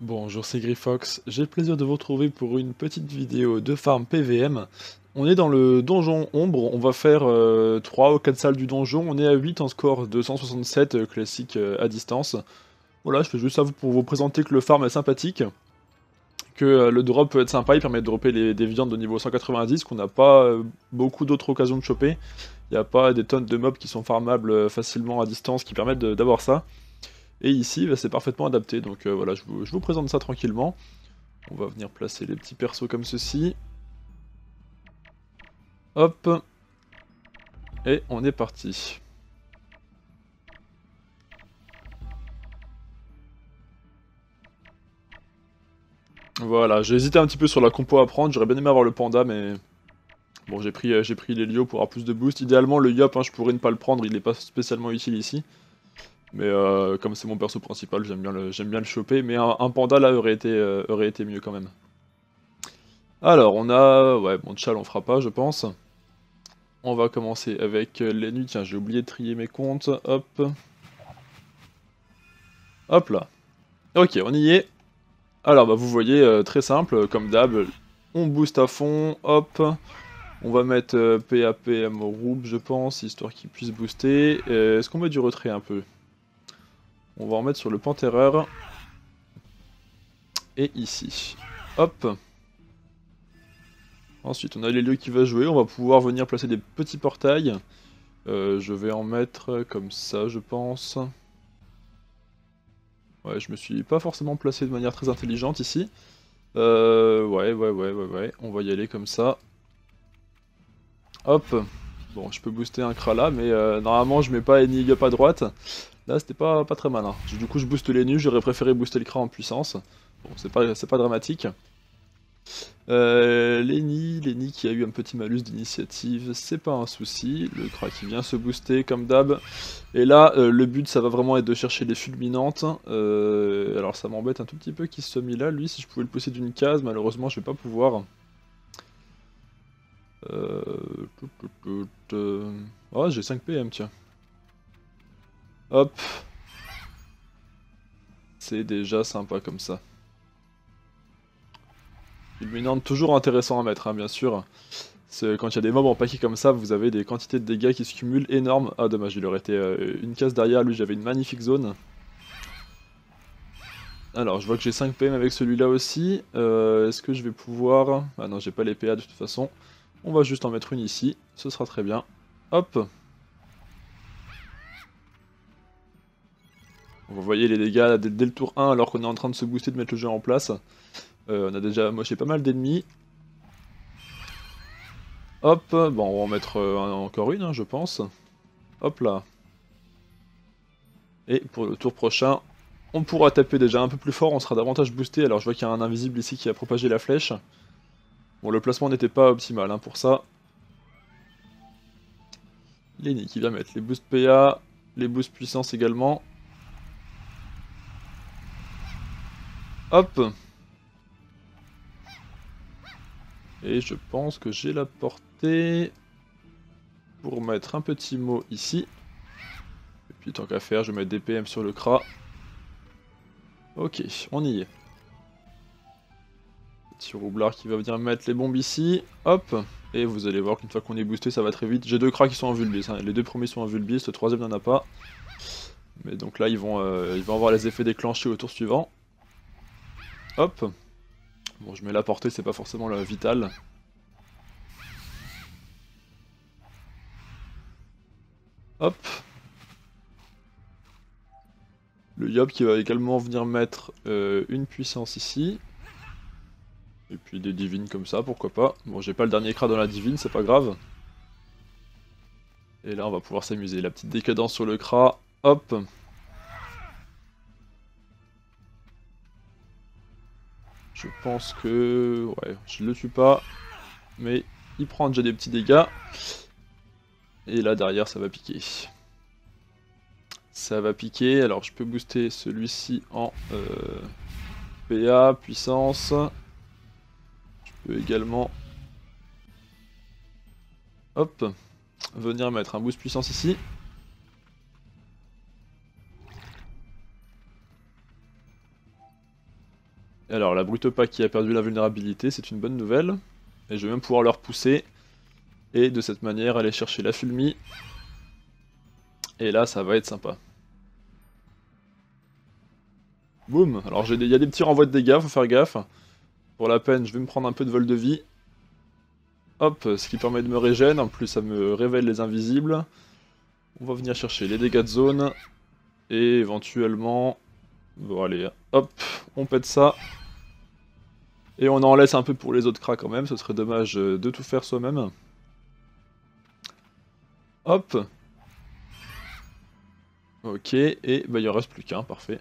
Bonjour, c'est Grifox. J'ai le plaisir de vous retrouver pour une petite vidéo de farm PVM. On est dans le donjon ombre, on va faire 3 euh, ou 4 salles du donjon, on est à 8 en score 267 euh, classique euh, à distance. Voilà, je fais juste ça pour vous présenter que le farm est sympathique, que le drop peut être sympa, il permet de dropper des viandes de niveau 190 qu'on n'a pas beaucoup d'autres occasions de choper. Il n'y a pas des tonnes de mobs qui sont farmables facilement à distance qui permettent d'avoir ça. Et ici, bah, c'est parfaitement adapté, donc voilà, je vous présente ça tranquillement. On va venir placer les petits persos comme ceci. Hop. Et on est parti. Voilà, j'ai hésité un petit peu sur la compo à prendre, j'aurais bien aimé avoir le panda, mais... Bon, j'ai pris, euh, pris l'Helio pour avoir plus de boost. Idéalement, le Yop, hein, je pourrais ne pas le prendre, il n'est pas spécialement utile ici. Mais euh, comme c'est mon perso principal, j'aime bien, le, bien le choper. Mais un, panda, là, aurait été, euh, aurait été mieux quand même. Alors, on a... Ouais, bon, Chal, on fera pas, je pense. On va commencer avec euh, les nuits. Tiens, j'ai oublié de trier mes comptes. Hop. Hop là. Ok, on y est. Alors, bah, vous voyez, très simple, comme d'hab. On booste à fond. Hop. On va mettre PAPM au je pense, histoire qu'il puisse booster. Est-ce qu'on met du retrait un peu? On va en mettre sur le Panterreur. Et ici. Hop. Ensuite, on a l'Hélio qui va jouer, on va pouvoir venir placer des petits portails. Euh, je vais en mettre comme ça, je pense. Ouais, je me suis pas forcément placé de manière très intelligente ici. Euh, ouais, ouais, ouais, ouais, ouais, on va y aller comme ça. Hop Bon, je peux booster un Krala, mais euh, normalement je mets pas Eni à droite. Là, c'était pas, pas très malin. Du coup, je booste les nus, j'aurais préféré booster le Kra en puissance. Bon, c'est pas, pas dramatique. Euh, Lenny, qui a eu un petit malus d'initiative, c'est pas un souci. Le Kra qui vient se booster comme d'hab. Et là, euh, le but, ça va vraiment être de chercher les fulminantes. Euh, alors ça m'embête un tout petit peu qu'il se mis là. Lui, si je pouvais le pousser d'une case, malheureusement, je vais pas pouvoir. Oh, j'ai 5 PM, tiens. Hop. C'est déjà sympa comme ça. Fulminante, toujours intéressant à mettre, hein, bien sûr. Quand il y a des mobs en paquet comme ça, vous avez des quantités de dégâts qui se cumulent énormes. Ah dommage, il aurait été euh, une case derrière, lui j'avais une magnifique zone. Alors, je vois que j'ai 5 PM avec celui-là aussi. Euh, est-ce que je vais pouvoir... Ah non, j'ai pas les PA de toute façon. On va juste en mettre une ici, ce sera très bien. Hop Vous voyez les dégâts dès, le tour 1 alors qu'on est en train de se booster, de mettre le jeu en place. Euh, on a déjà moché pas mal d'ennemis. Hop, bon on va en mettre euh, encore une, hein, je pense. Hop là. Et pour le tour prochain, on pourra taper déjà un peu plus fort, on sera davantage boosté. Alors je vois qu'il y a un invisible ici qui a propagé la flèche. Bon, le placement n'était pas optimal hein, pour ça. Lenny qui va mettre les boosts PA, les boosts puissance également. Hop Et je pense que j'ai la portée pour mettre un petit mot ici. Et puis tant qu'à faire, je vais mettre des PM sur le CRA. Ok, on y est. Petit roublard qui va venir mettre les bombes ici. Hop Et vous allez voir qu'une fois qu'on est boosté, ça va très vite. J'ai deux cras qui sont en vulbis. Hein. Les deux premiers sont en vulbis, le troisième n'en a pas. Mais donc là, ils vont, euh, ils vont avoir les effets déclenchés au tour suivant. Hop Bon, je mets la portée, c'est pas forcément la vitale. Hop. Le Yob qui va également venir mettre euh, une puissance ici. Et puis des divines comme ça, pourquoi pas. Bon, j'ai pas le dernier cra dans la divine, c'est pas grave. Et là, on va pouvoir s'amuser. La petite décadence sur le cra. Hop. Je pense que... Ouais, je le tue pas. Mais il prend déjà des petits dégâts. Et là, derrière, ça va piquer. Ça va piquer. Alors, je peux booster celui-ci en euh, PA, puissance. Je peux également... Hop Venir mettre un boost puissance ici. Alors, la Brutopa qui a perdu la vulnérabilité, c'est une bonne nouvelle. Et je vais même pouvoir leur pousser. Et de cette manière, aller chercher la Fulmi. Et là, ça va être sympa. Boum Alors, il y a des petits renvois de dégâts, faut faire gaffe. Pour la peine, je vais me prendre un peu de vol de vie. Hop, ce qui permet de me régénérer. En plus, ça me révèle les invisibles. On va venir chercher les dégâts de zone. Et éventuellement... Bon, allez, hop, on pète ça. Et on en laisse un peu pour les autres cracks quand même, ce serait dommage euh, de tout faire soi-même. Hop. Ok, et bah il en reste plus qu'un, parfait.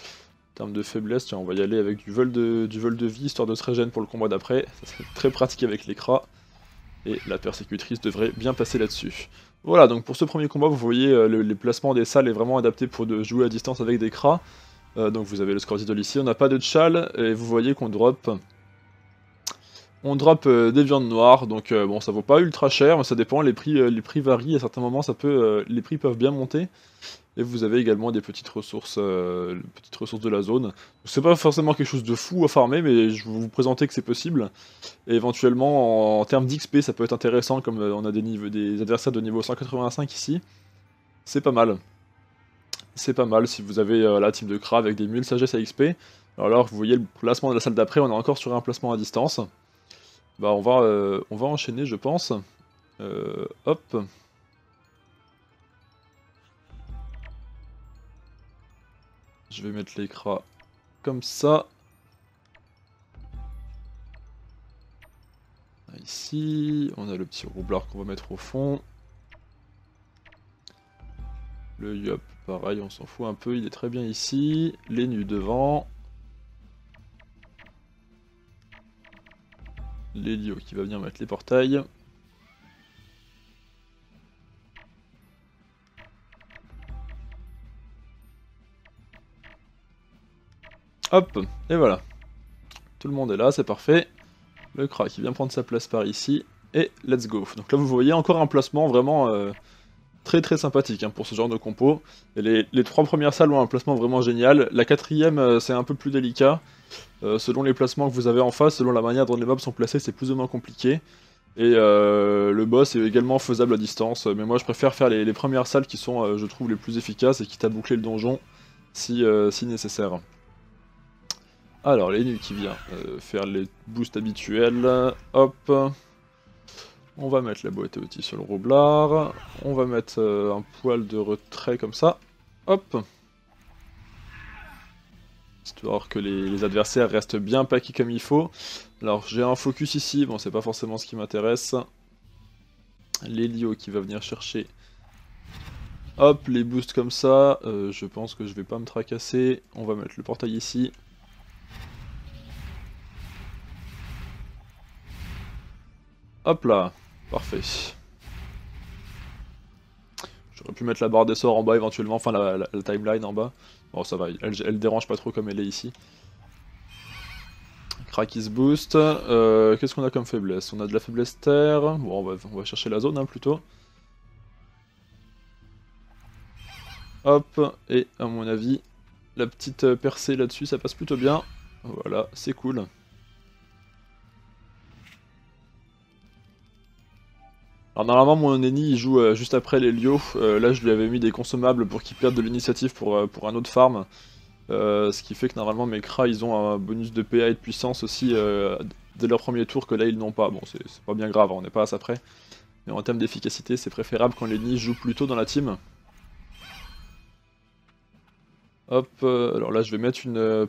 En termes de faiblesse, tiens, on va y aller avec du vol de, vie, histoire de se régénérer pour le combat d'après. Ça serait très pratique avec les crats. Et la persécutrice devrait bien passer là-dessus. Voilà, donc pour ce premier combat, vous voyez, euh, les placements des salles est vraiment adapté pour de jouer à distance avec des crats. Euh, donc vous avez le score d'idole ici, on n'a pas de chal, et vous voyez qu'on drop... On drop euh, des viandes noires, donc euh, bon ça vaut pas ultra cher, mais ça dépend, les prix, les prix varient, à certains moments ça peut, les prix peuvent bien monter. Et vous avez également des petites ressources, petites ressources de la zone. C'est pas forcément quelque chose de fou à farmer, mais je vais vous présenter que c'est possible. Et éventuellement, en, en termes d'XP, ça peut être intéressant, comme on a des, niveaux, des adversaires de niveau 185 ici. C'est pas mal c'est pas mal si vous avez euh, la team de Kra avec des mules sagesse à XP. Alors vous voyez le placement de la salle d'après, on est encore sur un placement à distance. Bah on va, euh, on va enchaîner je pense. Euh, hop. Je vais mettre l'écran comme ça. Ici, on a le petit roublard qu'on va mettre au fond. Le Yop, pareil, on s'en fout un peu, il est très bien ici. Les nus devant. L'Elio qui va venir mettre les portails. Hop, et voilà. Tout le monde est là, c'est parfait. Le Kra qui vient prendre sa place par ici. Et let's go. Donc là vous voyez encore un placement vraiment... Euh, très très sympathique hein, pour ce genre de compo. Les, trois premières salles ont un placement vraiment génial. La quatrième, euh, c'est un peu plus délicat. Euh, selon les placements que vous avez en face, selon la manière dont les mobs sont placés, c'est plus ou moins compliqué. Et euh, le boss est également faisable à distance, mais moi je préfère faire les, premières salles qui sont, je trouve, les plus efficaces et quitte à boucler le donjon si, nécessaire. Alors, les qui vient faire les boosts habituels, hop, on va mettre la boîte à outils sur le roublard. On va mettre euh, un poil de retrait comme ça. Hop Histoire que les, adversaires restent bien paqués comme il faut. Alors j'ai un focus ici, bon c'est pas forcément ce qui m'intéresse. L'Helio qui va venir chercher. Hop, les boosts comme ça. Euh, je pense que je vais pas me tracasser. On va mettre le portail ici. Hop là Parfait. J'aurais pu mettre la barre des sorts en bas éventuellement, enfin la, timeline en bas. Bon ça va, elle, dérange pas trop comme elle est ici. Krakis boost. Euh, qu'est-ce qu'on a comme faiblesse? On a de la faiblesse terre. Bon, on va, chercher la zone hein, plutôt. Hop, et à mon avis, la petite percée là-dessus, ça passe plutôt bien. Voilà, c'est cool. Alors normalement mon ennemi il joue euh, juste après les Lio, euh, là je lui avais mis des consommables pour qu'il perde de l'initiative pour, euh, pour un autre farm. ce qui fait que normalement mes Kras ils ont un bonus de PA et de puissance aussi dès leur premier tour que là ils n'ont pas. Bon c'est pas bien grave, on n'est pas à ça près. Mais en termes d'efficacité c'est préférable quand l'ennemi joue plutôt dans la team. Hop, alors là je vais mettre une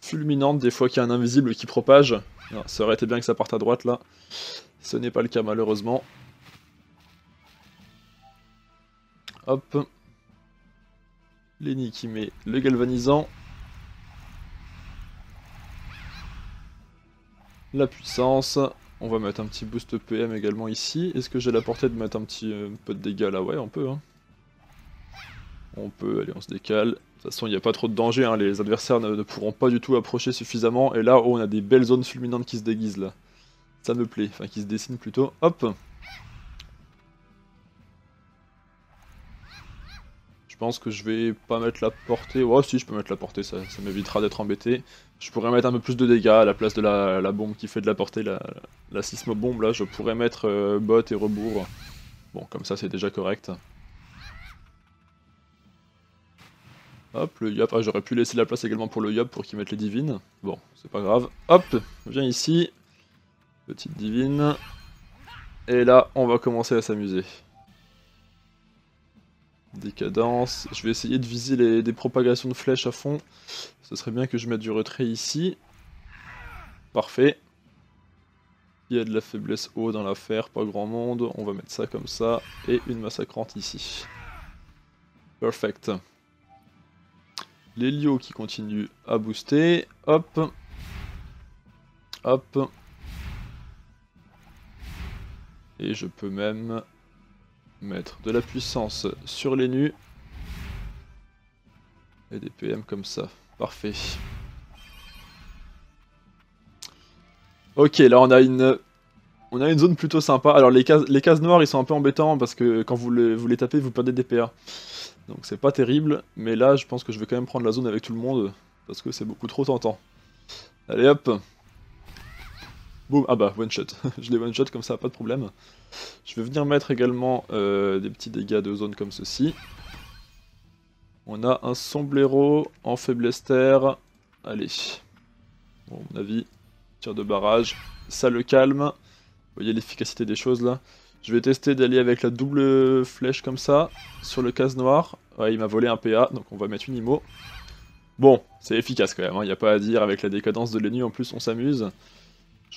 fulminante des fois qu'il y a un invisible qui propage. ça aurait été bien que ça parte à droite là. Ce n'est pas le cas malheureusement. Hop. Lenny qui met le galvanisant. La puissance. On va mettre un petit boost PM également ici. Est-ce que j'ai la portée de mettre un petit euh, peu de dégâts là? Ouais, on peut. Hein. On peut, allez, on se décale. De toute façon, il n'y a pas trop de danger, hein. les adversaires ne, pourront pas du tout approcher suffisamment. Et là, oh, on a des belles zones fulminantes qui se déguisent là. Ça me plaît, enfin qui se dessinent plutôt. Hop Je pense que je vais pas mettre la portée. Ouais, si, je peux mettre la portée, ça, m'évitera d'être embêté. Je pourrais mettre un peu plus de dégâts à la place de la, bombe qui fait de la portée, la, la sismo-bombe. Là, je pourrais mettre euh, bot et rebours. Bon, comme ça, c'est déjà correct. Hop, le yop. Ah, j'aurais pu laisser la place également pour le yop pour qu'il mette les divines. Bon, c'est pas grave. Hop, viens ici. Petite divine. Et là, on va commencer à s'amuser. Décadence. Je vais essayer de viser des propagations de flèches à fond. Ce serait bien que je mette du retrait ici. Parfait. Il y a de la faiblesse haut dans l'affaire, pas grand monde. On va mettre ça comme ça. Et une massacrante ici. Perfect. L'Helio qui continue à booster. Hop. Hop. Et je peux même mettre de la puissance sur les nus. Et des PM comme ça. Parfait. Ok, là on a une on a une zone plutôt sympa. Alors les cases, les cases noires ils sont un peu embêtants parce que quand vous vous les tapez vous perdez des PA. Donc c'est pas terrible, mais là je pense que je vais quand même prendre la zone avec tout le monde parce que c'est beaucoup trop tentant. Allez hop Boum, ah bah one shot, je l'ai one shot comme ça, pas de problème. Je vais venir mettre également euh, des petits dégâts de zone comme ceci. On a un sombrero en faiblesse terre. Allez. Bon, à mon avis, tir de barrage, ça le calme. Vous voyez l'efficacité des choses là. Je vais tester d'aller avec la double flèche comme ça, sur le casse noir. Ouais, il m'a volé un PA, donc on va mettre une IMO. Bon, c'est efficace quand même, il hein. n'y a pas à dire, avec la décadence de l'ennemi en plus on s'amuse.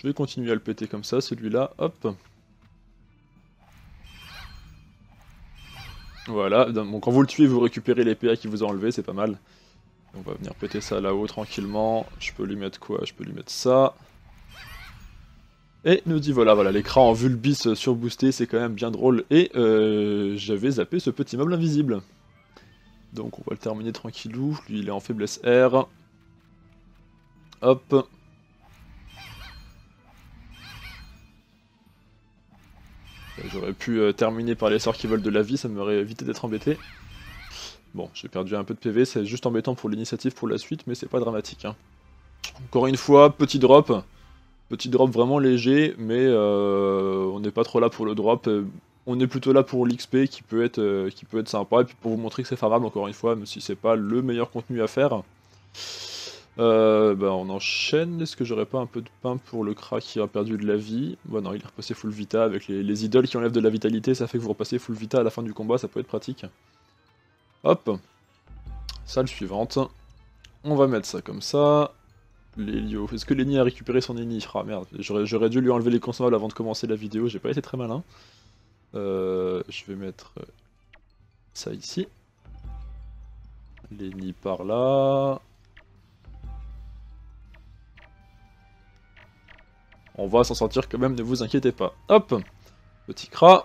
Je vais continuer à le péter comme ça, celui-là, hop. Voilà, donc quand vous le tuez, vous récupérez les PA qui vous ont enlevé, c'est pas mal. On va venir péter ça là-haut tranquillement. Je peux lui mettre quoi? Je peux lui mettre ça. Et nous dit voilà, voilà, l'écran en Vulbis surboosté, c'est quand même bien drôle. Et euh, j'avais zappé ce petit meuble invisible. Donc on va le terminer tranquillou. Lui, il est en faiblesse R. Hop. J'aurais pu euh, terminer par les sorts qui volent de la vie, ça m'aurait évité d'être embêté. Bon, j'ai perdu un peu de PV, c'est juste embêtant pour l'initiative pour la suite, mais c'est pas dramatique. Hein. Encore une fois, petit drop. Petit drop vraiment léger, mais euh, on n'est pas trop là pour le drop. On est plutôt là pour l'XP qui, peut être, euh, qui peut être sympa, et puis pour vous montrer que c'est farmable encore une fois, même si c'est pas le meilleur contenu à faire. Euh, bah on enchaîne, est-ce que j'aurais pas un peu de pain pour le crack qui a perdu de la vie? Bah non, il est repassé full vita avec les, idoles qui enlèvent de la vitalité, ça fait que vous repassez full vita à la fin du combat, ça peut être pratique. Hop Salle suivante. On va mettre ça comme ça. Est-ce que Lenny a récupéré son Eni Ah merde, j'aurais dû lui enlever les consommables avant de commencer la vidéo, j'ai pas été très malin. Euh, je vais mettre ça ici. Lenny par là. On va s'en sortir quand même, ne vous inquiétez pas. Hop Petit cra.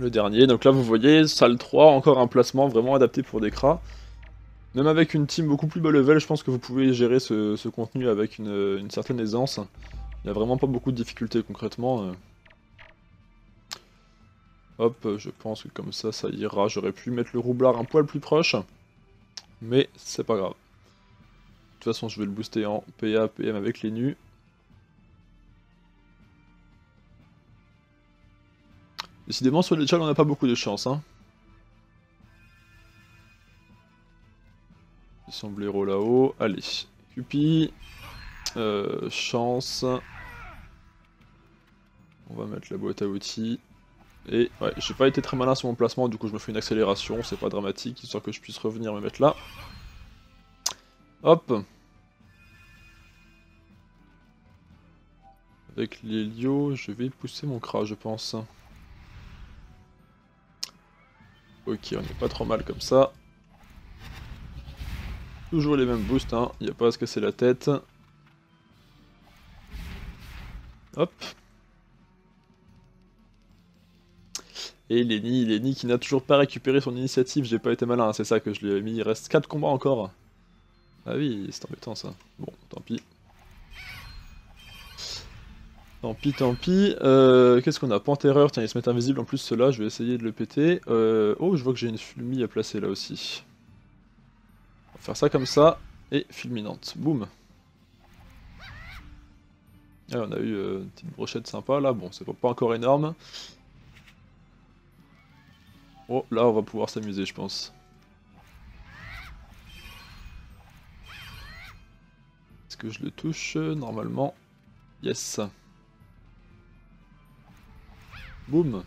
Le dernier, donc là vous voyez, salle 3, encore un placement vraiment adapté pour des cras. Même avec une team beaucoup plus bas level, je pense que vous pouvez gérer ce, contenu avec une, certaine aisance. Il n'y a vraiment pas beaucoup de difficultés concrètement. Hop, je pense que comme ça, ça ira. J'aurais pu mettre le roublard un poil plus proche. Mais c'est pas grave. De toute façon, je vais le booster en PA, PM avec les nus. Décidément, sur les chals, on n'a pas beaucoup de chance. Hein. Sombrero là-haut. Allez. Cupi. Euh, chance. On va mettre la boîte à outils. Et ouais, j'ai pas été très malin sur mon placement, du coup je me fais une accélération, c'est pas dramatique, histoire que je puisse revenir me mettre là. Hop Avec l'hélio, je vais pousser mon cra, je pense. Ok, on est pas trop mal comme ça. Toujours les mêmes boosts, hein. il n'y a pas à se casser la tête. Hop. Et Lenny, Lenny qui n'a toujours pas récupéré son initiative, j'ai pas été malin, hein. c'est ça que je lui ai mis, il reste 4 combats encore. Ah oui, c'est embêtant ça. Bon, tant pis. Tant pis, tant pis. Euh, Qu'est-ce qu'on a? Panterreur, tiens, il se met invisible en plus, cela, je vais essayer de le péter. Euh, oh, je vois que j'ai une fulmie à placer là aussi. On va faire ça comme ça, et fulminante. Boum. Ah, on a eu euh, une petite brochette sympa là, bon, c'est pas encore énorme. Oh, là, on va pouvoir s'amuser, je pense. Est-ce que je le touche? Normalement, yes. Boum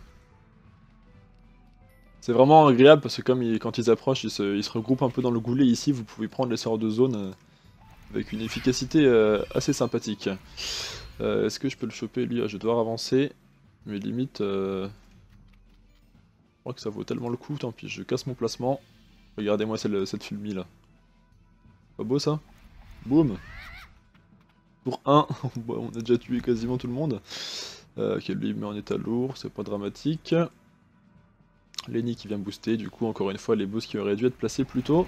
C'est vraiment agréable parce que comme quand ils approchent, ils se, regroupent un peu dans le goulet ici, vous pouvez prendre les sorts de zone euh, avec une efficacité euh, assez sympathique. Euh, est-ce que je peux le choper? Lui ah, Je devoir avancer, mais limite... Je crois que ça vaut tellement le coup, tant pis, je casse mon placement. Regardez-moi cette fulmie là. Pas beau ça? Boum Pour 1, on a déjà tué quasiment tout le monde. Euh, qui lui met en état lourd, c'est pas dramatique. Lenny qui vient booster, du coup encore une fois les boosts qui auraient dû être placés plus tôt.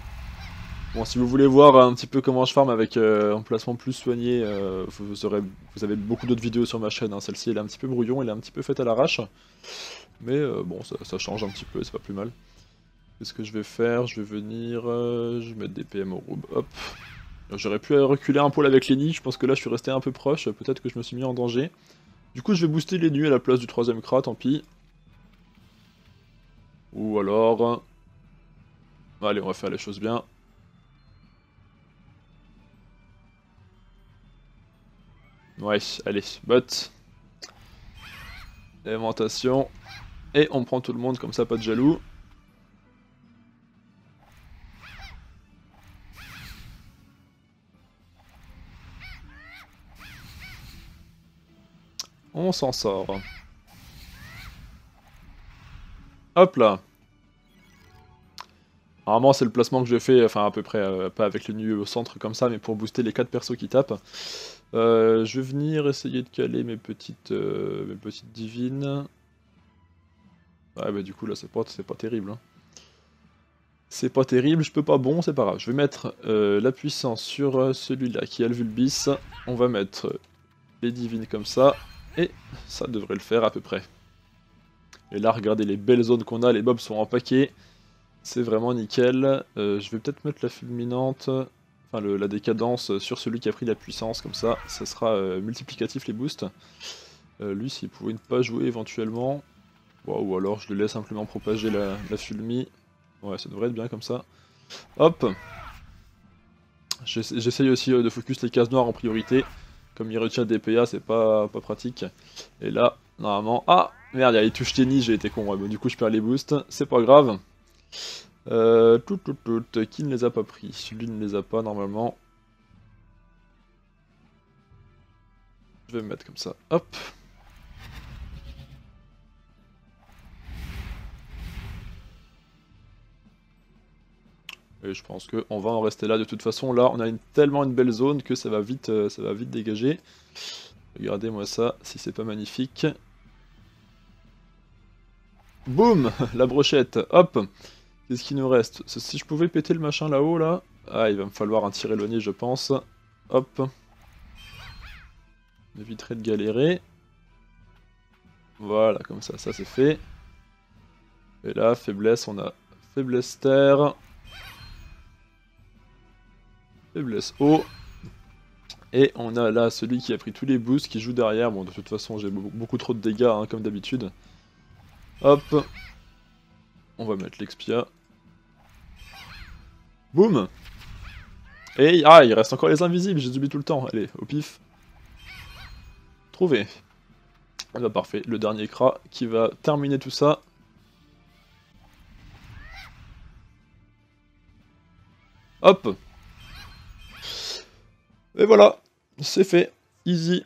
Bon si vous voulez voir un petit peu comment je farm avec euh, un placement plus soigné, euh, vous, avez beaucoup d'autres vidéos sur ma chaîne, hein. celle-ci elle est un petit peu brouillon, elle est un petit peu faite à l'arrache. Mais bon ça, change un petit peu, c'est pas plus mal. Qu'est-ce que je vais faire? Je vais venir, je vais mettre des PM au roube, hop. J'aurais pu reculer un poil avec Lenny, je pense que là je suis resté un peu proche, peut-être que je me suis mis en danger. Du coup, je vais booster les nuits à la place du troisième crat, tant pis. Ou alors... Allez, on va faire les choses bien. Ouais, allez, bot. Alimentation. Et on prend tout le monde comme ça, pas de jaloux. On s'en sort. Hop là. Normalement c'est le placement que je fais, enfin à peu près, euh, pas avec le nu au centre comme ça, mais pour booster les 4 persos qui tapent. Euh, je vais venir essayer de caler mes petites, euh, mes petites divines. Ouais bah du coup là c'est pas, terrible. Hein. C'est pas terrible, je peux pas bon, c'est pas grave. Je vais mettre la puissance sur celui-là qui a le Vulbis. On va mettre les divines comme ça. Et ça devrait le faire à peu près. Et là, regardez les belles zones qu'on a, les mobs sont en paquet. C'est vraiment nickel. Euh, je vais peut-être mettre la fulminante, enfin la décadence sur celui qui a pris la puissance, comme ça, ça sera euh, multiplicatif les boosts. Euh, lui, s'il pouvait ne pas jouer éventuellement, ou alors je le laisse simplement propager la, la fulmi. Ouais, ça devrait être bien comme ça. Hop J'essaye aussi de focus les cases noires en priorité. Comme il retient des PA, c'est pas, pas pratique. Et là, normalement... Ah Merde, il y a les touches j'ai été con. du coup, je perds les boosts. C'est pas grave. Euh, tout, tout, tout, qui ne les a pas pris? Celui ne les a pas, normalement. Je vais me mettre comme ça. Hop Et je pense qu'on va en rester là. De toute façon, là, on a tellement une belle zone que ça va vite, euh, ça va vite dégager. Regardez-moi ça, si c'est pas magnifique. Boum La brochette, hop Qu'est-ce qui nous reste? Si je pouvais péter le machin là-haut, là... Ah, il va me falloir un tir éloigné, je pense. Hop. On éviterait de galérer. Voilà, comme ça, ça c'est fait. Et là, faiblesse, on a faiblesse terre. Faiblesse haut. Et on a là celui qui a pris tous les boosts, qui joue derrière. Bon, de toute façon, j'ai beaucoup trop de dégâts, hein, comme d'habitude. Hop. On va mettre l'expia. Boum Et ah, il reste encore les invisibles, j'ai oublié tout le temps. Allez, au pif. Trouvé. Ah bah parfait, le dernier cra qui va terminer tout ça. Hop et voilà, c'est fait. Easy.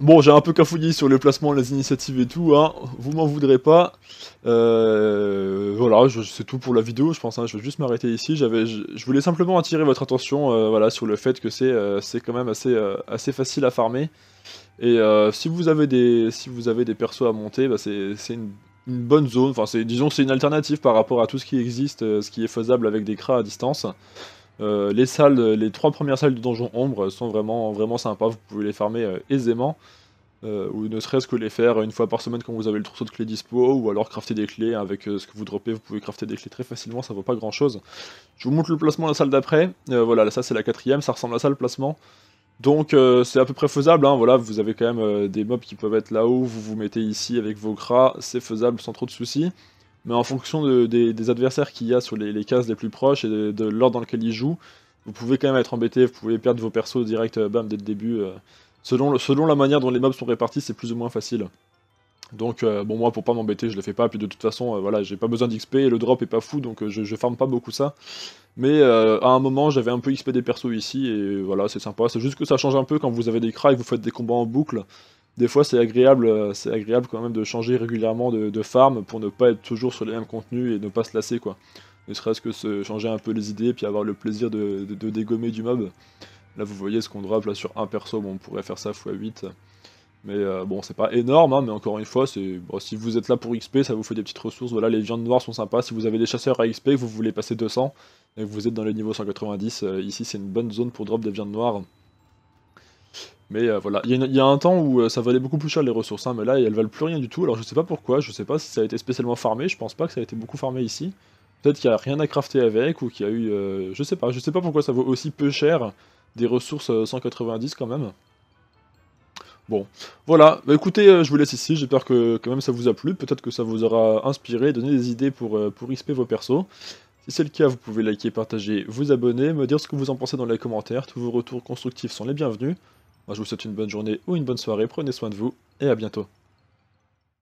Bon, j'ai un peu cafouillé sur le placement, les initiatives et tout, hein. vous m'en voudrez pas. Euh, voilà, c'est tout pour la vidéo, je pense, hein. je vais juste m'arrêter ici. Je, voulais simplement attirer votre attention euh, voilà, sur le fait que c'est euh, quand même assez, assez facile à farmer. Et si, vous avez des, si vous avez des persos à monter, bah, c'est une, une, bonne zone, enfin disons c'est une alternative par rapport à tout ce qui existe, ce qui est faisable avec des cras à distance. Euh, les salles, les trois premières salles du donjon ombre sont vraiment, vraiment sympas, vous pouvez les farmer euh, aisément. euh, ou ne serait-ce que les faire une fois par semaine quand vous avez le trousseau de clés dispo, ou alors crafter des clés avec ce que vous droppez, vous pouvez crafter des clés très facilement, ça vaut pas grand chose. Je vous montre le placement de la salle d'après, voilà, ça c'est la quatrième, ça ressemble à ça le placement. Donc c'est à peu près faisable, hein, voilà, vous avez quand même des mobs qui peuvent être là-haut, vous vous mettez ici avec vos gras, c'est faisable sans trop de soucis mais en fonction des, adversaires qu'il y a sur les, cases les plus proches et de, l'ordre dans lequel ils jouent, vous pouvez quand même être embêté, vous pouvez perdre vos persos direct euh, bam dès le début. Euh. selon, la manière dont les mobs sont répartis, c'est plus ou moins facile. Donc euh, bon moi pour pas m'embêter je le fais pas, puis de toute façon voilà j'ai pas besoin d'XP et le drop est pas fou donc je, je farme pas beaucoup ça. Mais à un moment j'avais un peu XP des persos ici et voilà c'est sympa, c'est juste que ça change un peu quand vous avez des cracks, vous faites des combats en boucle des fois c'est agréable, euh, c'est agréable quand même de changer régulièrement de, farm pour ne pas être toujours sur les mêmes contenus et ne pas se lasser quoi. Ne serait-ce que se changer un peu les idées puis avoir le plaisir de, dégommer du mob. Là vous voyez ce qu'on drop là sur un perso, bon on pourrait faire ça x8. Mais euh, bon c'est pas énorme, hein, mais encore une fois, si vous êtes là pour XP, ça vous fait des petites ressources. Voilà, les viandes noires sont sympas. Si vous avez des chasseurs à XP, que vous voulez passer 200 et que vous êtes dans les niveaux 190, euh, ici c'est une bonne zone pour drop des viandes noires. Mais euh, voilà, il y, a un temps où euh, ça valait beaucoup plus cher les ressources, hein, mais là elles valent plus rien du tout, alors je sais pas pourquoi, je sais pas si ça a été spécialement farmé, je pense pas que ça a été beaucoup farmé ici. Peut-être qu'il y a rien à crafter avec, ou qu'il y a eu... Euh, je sais pas, je sais pas pourquoi ça vaut aussi peu cher des ressources 190 quand même. Bon, voilà, bah, écoutez, je vous laisse ici, j'espère que quand même ça vous a plu, peut-être que ça vous aura inspiré, donné des idées pour, pour vos persos. Si c'est le cas, vous pouvez liker, partager, vous abonner, me dire ce que vous en pensez dans les commentaires, tous vos retours constructifs sont les bienvenus. Moi je vous souhaite une bonne journée ou une bonne soirée, prenez soin de vous, et à bientôt.